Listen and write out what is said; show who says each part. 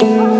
Speaker 1: Oh.